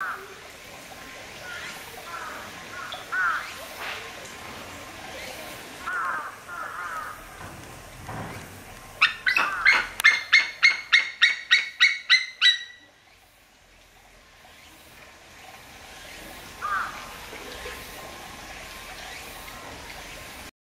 Ah.